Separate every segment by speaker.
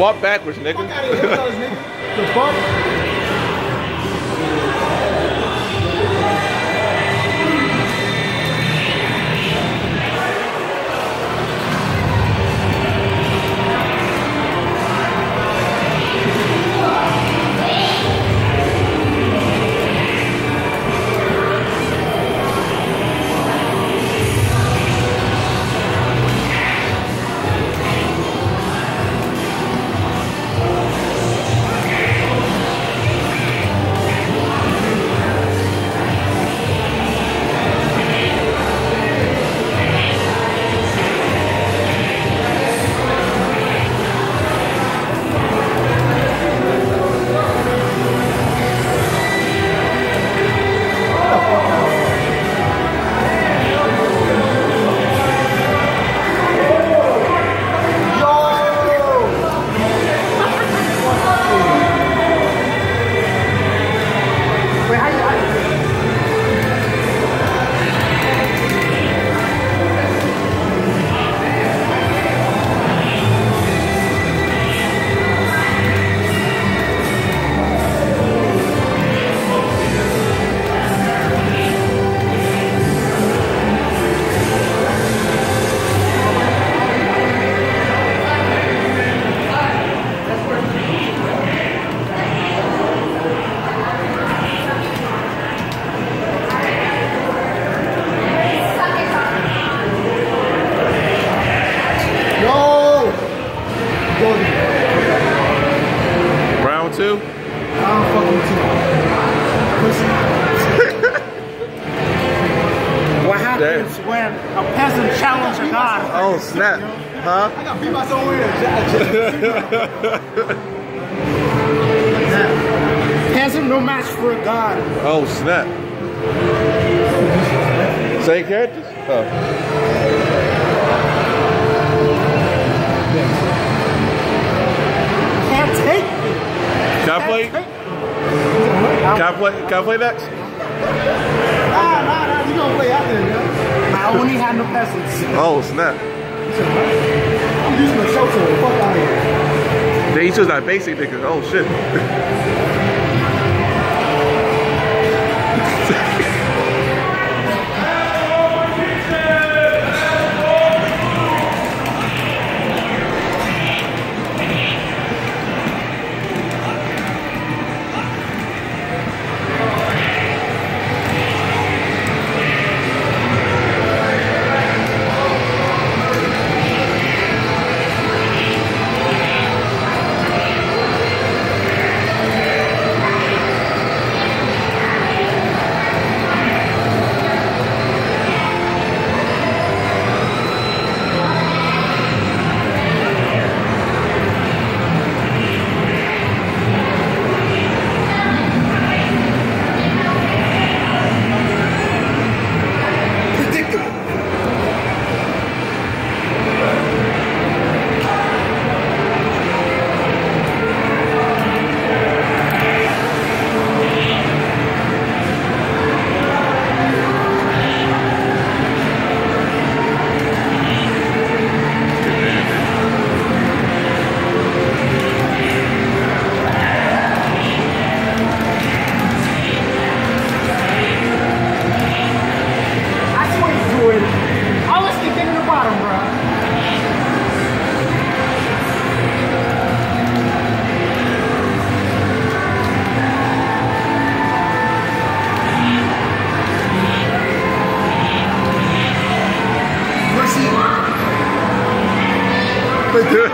Speaker 1: Walk backwards, nigga.
Speaker 2: what happens when a peasant challenges a god?
Speaker 1: Oh snap. Huh?
Speaker 2: I got beat by someone Peasant no match for a god.
Speaker 1: Oh snap. Same characters? Oh.
Speaker 2: Can't take me.
Speaker 1: Can I play?
Speaker 2: Can't take
Speaker 1: Can I play? Can I play next?
Speaker 2: Nah, nah, nah, you gonna play out there, yo. I only had no peasants.
Speaker 1: Oh snap.
Speaker 2: I'm using the shelter. Fuck out here.
Speaker 1: Then he chose that basic nigga. Oh shit.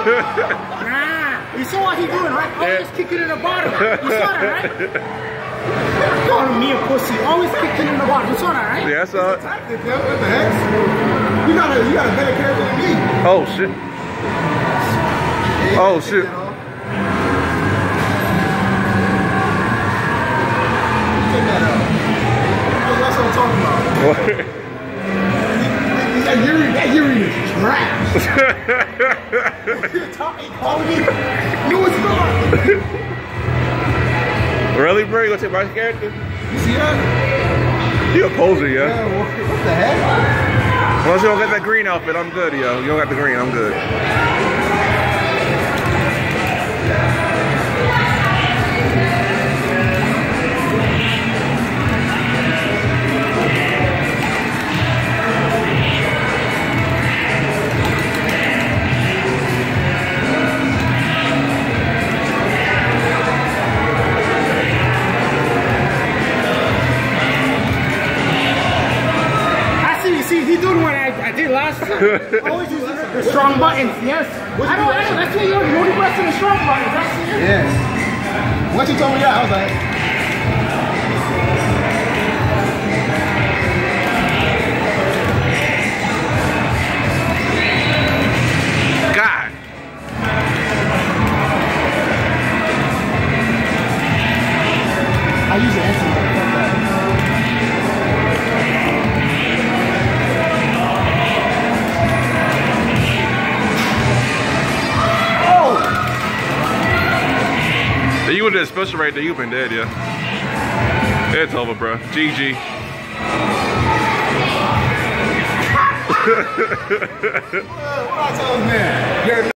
Speaker 2: Nah, you saw what he doing, right? Always kicking in the bottom. You saw that, right? Calling me a pussy. Always kicking in the bottom. You saw that, right?
Speaker 1: Yeah, I saw it.
Speaker 3: Tactic, yo. What the heck? You got a you got a better character than me.
Speaker 1: Oh shit. Oh shit.
Speaker 3: Take that out. That's what I'm talking about.
Speaker 1: What?
Speaker 3: That Yuri, that Yuri is trash. Top eight quality. No, it's not.
Speaker 1: really, bro? You gonna take my character?
Speaker 3: You see that?
Speaker 1: You a poser, yo.
Speaker 3: Yeah, what, the heck?
Speaker 1: Unless you don't get that green outfit, I'm good, yo. You don't got the green, I'm good.
Speaker 2: Always use the strong buttons, yes. I don't know, that's what you're person the strong buttons, that's it.
Speaker 3: Yes. Once you told me that, I was like,
Speaker 1: you would have special right there, you've been dead, yeah. It's over, bro. GG.
Speaker 3: What I tell this man?